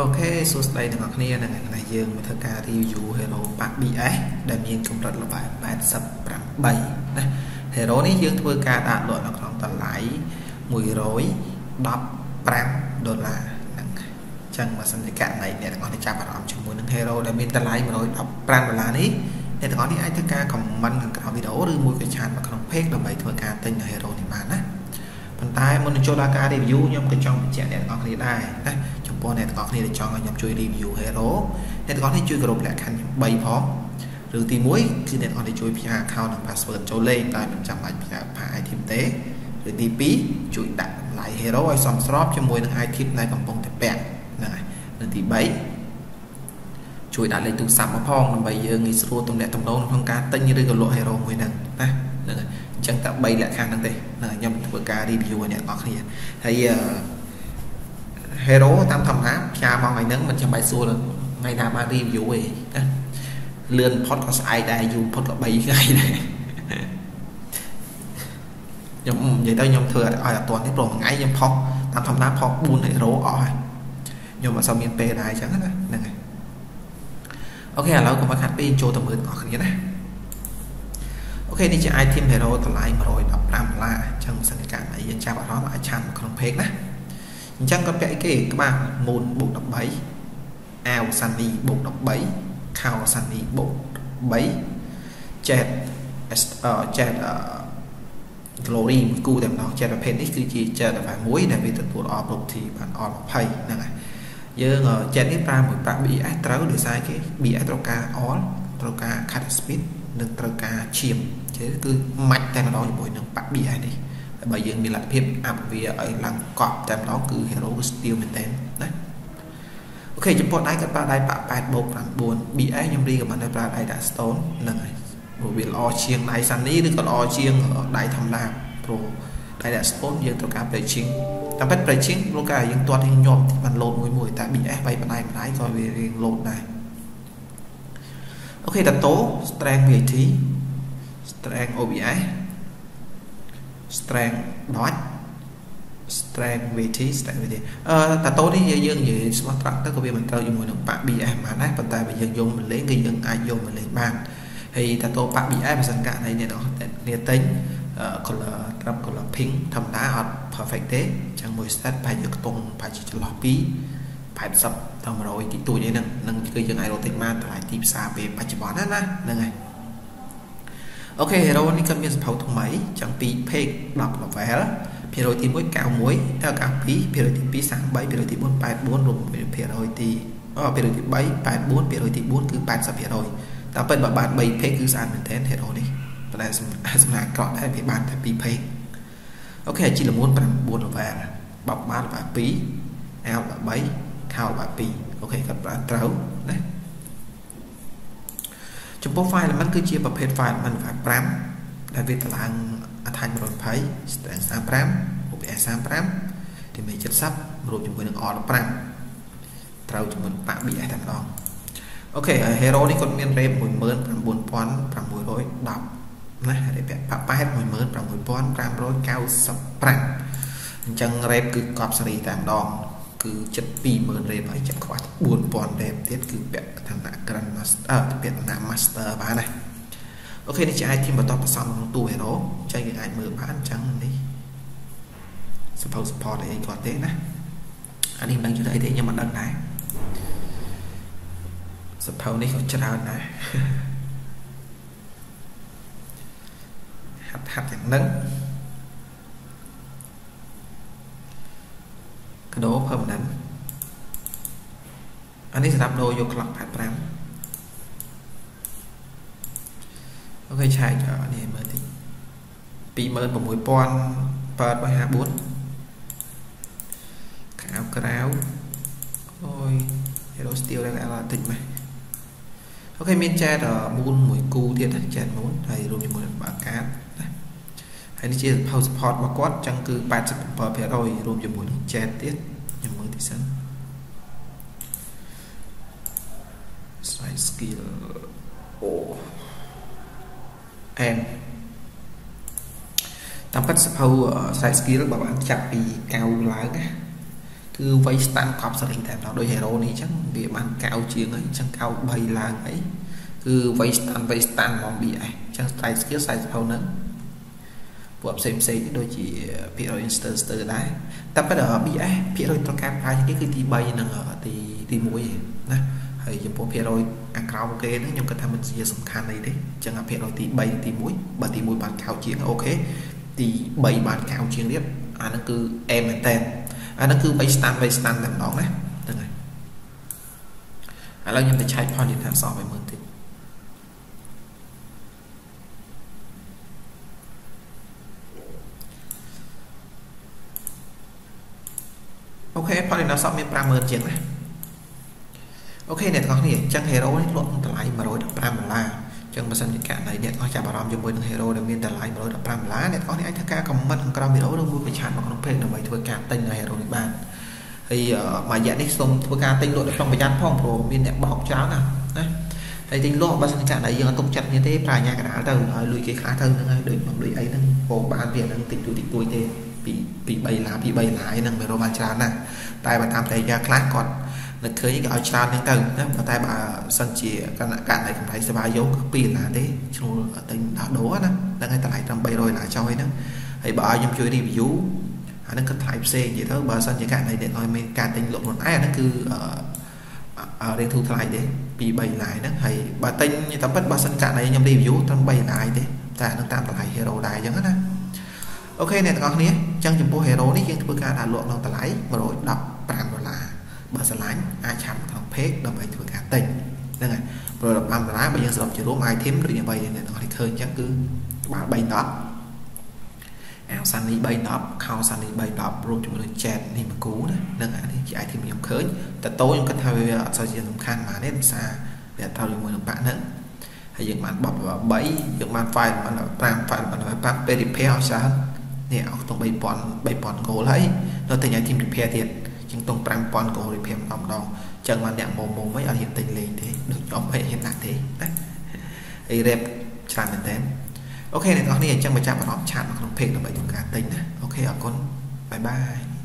OK សួស្តីទាំងអស់គ្នានៅថ្ងៃយើងមកធ្វើការ review Hero Pack BS ដែលមានកម្រិត level 88ណា Hero នេះយើងធ្វើការដាក់លក់នៅក្នុងតម្លៃ115ដុល្លារហ្នឹងអញ្ចឹងបើសិនជាករណីអ្នកទាំងអស់នេះចាប់អារម្មណ៍ជាមួយនឹង Hero ដែលមានតម្លៃ115ដុល្លារនេះអ្នកទាំងអស់នេះអាចធ្វើការ comment ខាងក្រោមវីដេអូឬមួយក៏ chat មកក្នុង page ដើម្បីធ្វើការទិញនៅ Hero នេះបានណាប៉ុន្តែមុននឹងចូលដល់ការ review ខ្ញុំក៏ចង់បញ្ជាក់អ្នកទាំងអស់គ្នាដែរណាចំ ពោះអ្នកទាំងអស់គ្នាដែលចង់ឲ្យខ្ញុំជួយ review hero អ្នកទាំងអស់គ្នាជួយគោរពលក្ខខណ្ឌខ្ញុំ3ផងឬទី1គឺអ្នកទាំងអស់គ្នាជួយផ្ញើ account និង password ចូលលេងដោយមិនចាំបាច់ផ្ញើផា item ទេឬទី2ជួយដាក់តម្លៃ hero ឲ្យសមស្របជាមួយនឹង item ដែលកំពុងតែពាក់ហ្នឹងហើយនិងទី3ជួយដាក់លេខទូរស័ព្ទមកផងដើម្បីយើងងាយស្រួលទំនាក់ទំនងក្នុងការទិញឬក៏លក់ hero មួយហ្នឹងណាហ្នឹងហើយអញ្ចឹងតែ3លក្ខខណ្ឌហ្នឹងទេហ្នឹងខ្ញុំធ្វើការ review ឲ្យអ្នកទាំងអស់គ្នាហើយ hero តាមធម្មតាផ្សាយមកថ្ងៃហ្នឹងមិនចាំបាច់សួរថ្ងៃណាបាន review ទេណាលឿនផុតក៏ស្អែកដែរយូរផុតក៏3ថ្ងៃដែរខ្ញុំនិយាយទៅខ្ញុំធ្វើឲ្យអត់ទាន់ទេព្រោះមួយថ្ងៃខ្ញុំផុសតាមធម្មតាផុស4 hero អស់ហើយខ្ញុំអត់សូវមានពេលដែរអញ្ចឹងណាហ្នឹងហើយអូខេឥឡូវកុំឲ្យខាត់ពេកចូលទៅមើលបងប្អូនគ្នាណាអូខេនេះជា item hero តម្លៃ115ដុល្លារអញ្ចឹងសិនកាលណាយើងចាប់អារម្មណ៍អាចឆានក្នុង page ណា អញ្ចឹងគាត់ពាក់អីគេក្បាលមូនបូក13អាវសានីបូក13ខោសានីបូក3ចែតចែត glory មួយគូតែម្ដងចែតប្រភេទនេះគឺជាចែតតែមួយដែលវាទទួលអប property បានអ20ហ្នឹងហើយយើងចែតនេះប្រើមួយប្រាក់ BS ត្រូវដោយសារគេ BS ត្រូវការ all ត្រូវការ cut speed និងត្រូវការឈាមគឺម៉ាច់តែម្ដងជាមួយនឹងប៉ាក់ BS នេះ បើយើងមានលទ្ធភាពអាប់វាឲ្យឡើងកប់តែម្ដងគឺ hero គឺ steel មែនតើណាអូខេចំពោះដៃគាត់ប្រើដៃប៉8បូក9 BS ខ្ញុំរីកមិនដែរប្រើដៃដាក់ stone ហ្នឹងហើយព្រោះវាល្អជាងដៃសានីឬក៏ល្អជាងដៃធម្មតាព្រោះដៃដាក់ stone យើងត្រូវការ breaching តាមពិត breaching លោកកាយើងទាត់ឲ្យញាប់បានលោតមួយមួយតែ BS បីបណ្ដៃបណ្ដៃក៏វារៀងលោតដែរអូខេតាតូ strength VAT strength OBS strength dot strength VT strength VT អឺតាតូនេះយើងនិយាយស្មោះត្រង់ទៅក៏វាមិនត្រូវជាមួយនឹងប៉ា BS ប៉ុន្មានដែរប៉ុន្តែបើយើងយកមកលេងគឺយើងអាចយកមកលេងបានហើយតាតូប៉ា BS បើសិនករណីអ្នកនរគ្នាទិញ color ត្រឹម color pink ធម្មតាអត់ perfect ទេអញ្ចឹងមួយ set ប្រហែលជាខ្ទង់ប្រហែលជាចន្លោះពី80ដល់100ទីទួចអីហ្នឹងនឹងគឺយើងអាចរកទិញបានតម្លៃទីផ្សារពេលបច្ចុប្បន្នណាណាហ្នឹងហើយ អូខេ hero នេះគាត់មានសភៅថ្មីចឹងពី page 10 level ភាគរយទី1 91 92ភាគរយទី2 33ភាគរយទី4 84រួមភាគរយទីអូភាគរយទី3 84ភាគរយទី4គឺ80%តាមពិតបើបាន3 page គឺស្អាតមែនទែន hero នេះប៉ុន្តែសម្រាប់ក្រក់ដែរវាបានតែ2 page អូខេជីលមុន9 level បបបាន level 2 L 3ខោ level 2អូខេគាត់ប្រើត្រូវណា ចំពោះ file element គឺជាប្រភេទ file element file 5ដែលវាតម្លើងអត្ថ120 strand 35 OPS 35 image 70រួមជាមួយនឹង all 5ត្រូវជាមួយនឹង pack BS តែម្ដងអូខេ hero នេះគាត់មាន rate 19610ណា rate ប៉ប៉ែត16595អញ្ចឹង rate គឺកប់សេរីតែម្ដង គឺចិត្ត20000រ៉េបហើយចិត្តខ្វះ4000រ៉េបទៀតគឺពាក់ឋានៈ Grand Master ពាក់ឋានៈ Master បានណាអូខេនេះជា item បន្តបន្សំក្នុងទូ Hero ចឹងយើងអាចមើលបានចឹងនេះ support support អីគាត់ទេណាអានេះមិនដឹងជួយអីទេខ្ញុំមិនដឹងដែរ support នេះក៏ច្រើនដែរហាត់ហាត់យ៉ាងហ្នឹង កដោ permanent អានេះសម្រាប់ដូរយក clock 85អូខេឆែកនេះមើលតិច26000 854ក្រៅក្រៅអូយ Hero Steel ដែលអត់តិចម៉េះអូខេមានចែកមូនមួយគូទៀតចែកមូនហើយរួមជាមួយនឹងបាកាតណាហើយនេះជា support support របស់គាត់ចឹងគឺ87%រួមជាមួយនឹង chat ទៀត ខ្ញុំមើលទីសិន side skill អូអែមតាមពិតសភៅ side skill បើបានចាប់ពីកៅឡើងណាគឺ weight stand កប់សរិញតែម្ដងដូច hero នេះអញ្ចឹងវាបានកៅជាងហើយអញ្ចឹងកៅ3ឡើងអីគឺ weight stand weight stand ហ្មង BS អញ្ចឹង strike skill 40ផងហ្នឹង ពួកផ្សេងផ្សេងដូចជាភាគរយ inster stir ដែរតែប៉ុន្តែ BS ភាគរយត្រូវការប្រើជាងគេគឺទី3និងទីទី1ឯណាហើយចំពោះភាគរយអាក្រៅគេហ្នឹងខ្ញុំគិតថាមិនជាសំខាន់អីទេអញ្ចឹងអាភាគរយទី3ទី1បើទី1បានកៅជាងអូខេទី3បានកៅជាងទៀតអាហ្នឹងគឺអេមែនតើអាហ្នឹងគឺ base stand base stand តែម្ដងណាហ្នឹងហើយឥឡូវខ្ញុំទៅឆែកផលនិយាយថាសោះឲ្យមើលតិច OK ផលិតសពមាន50000ជាងណា OK អ្នកទាំងអស់គ្នាអញ្ចឹង hero នេះលក់តម្លៃ115ដុល្លារអញ្ចឹងបើសិនជាករណីអ្នកអស់ចាប់អារម្មណ៍ជាមួយនឹង hero ដែលមានតម្លៃ115ដុល្លារអ្នកទាំងអស់គ្នាអាចធ្វើការ comment ខាងក្រោម video ឬមួយក៏ chat មកក្នុង page ដើម្បីធ្វើការទិញនៅ hero នេះបានហើយមួយរយៈនេះសូមធ្វើការទិញលក់ដោយប្រុងប្រយ័ត្នផងព្រោះមានអ្នកបោកច្រើនណាណាហើយទិញលក់បើសិនជាករណីយើងអត់ទុកចិត្តគ្នាទេប្រើអ្នកកណ្ដាលទៅហើយលុយគេខ្លះទៅហ្នឹងហើយដូចមកដូចអីហ្នឹងបោកបានវាហ្នឹងតិចតួចតិចតួចទេ ពីពី3ឡាពី3ឡាយហ្នឹងមិនរកបានច្រើនណាស់តែបើតាមតែយ៉ាខ្លះគាត់នឹកឃើញគេឲ្យច្រើនហ្នឹងទៅណាប៉ុន្តែបើសិនជាគណៈករណីកម្រៃសេវាយកគឺ2ដុល្លារទេឈ្នួលទិញដោះដូរណាហ្នឹងហើយតម្លៃត្រឹម300ដុល្លារចុយហ្នឹងហើយបើឲ្យខ្ញុំជួយ review អាហ្នឹងគឺថ្លៃផ្សេងនិយាយទៅបើសិនជាករណីអ្នកឲ្យមានការទិញលក់ខ្លួនឯងអាហ្នឹងគឺរៀងធូរថ្លៃទេពី3ដុល្លារហ្នឹងហើយបើទិញតែប៉ិតបើសិនករណីខ្ញុំ review ត្រឹម3ដុល្លារទេតែនឹងតាមតម្លៃ hero ដែរអញ្ចឹងណា អូខេអ្នកទាំងអស់គ្នាអញ្ចឹងចំពោះ hero នេះយើងធ្វើការដាក់លក់ក្នុងតម្លៃ115ដុល្លារបើស្រឡាញ់អាចឆាប់ក្នុង page ដើម្បីធ្វើការទិញហ្នឹងហើយ115ដុល្លារបើយើងសរុបជារួម item ឬអ្វីដែលអ្នកទាំងអស់គ្នាឃើញអញ្ចឹងគឺក្បាល3ដុល្លារអាវសានី310ខោសានី310រួមជាមួយនឹង chat នេះមួយគូណានឹងអានេះជា item ខ្ញុំឃើញតតោខ្ញុំគិតថាវាអត់សូវជាសំខាន់ប៉ុន្មានទេដោយសារវាត្រូវជាមួយនឹងបាក់ហ្នឹងហើយយើងបានបប3យើងបាន file បាន5 file បាន5ពេល repair ឲ្យច្រើន នេះអស់ក្នុង3000 3000 goal ហើយនៅតែញ៉ៃ team repair ទៀតជាងតុង5000 goal repair ម្ដងម្ដងអញ្ចឹងបានអ្នកមុំមុំវិញអត់ហ៊ានទិញលេងទេដូចខ្ញុំហេហ៊ានដាក់ទេណាហើយ rep ច្រើនមែនតើអូខេអ្នកនរគ្នាអញ្ចឹងមកចាប់អារម្មណ៍ឆាតនៅក្នុង page ដើម្បីធ្វើការទិញណាអូខេអរគុណបាយបាយ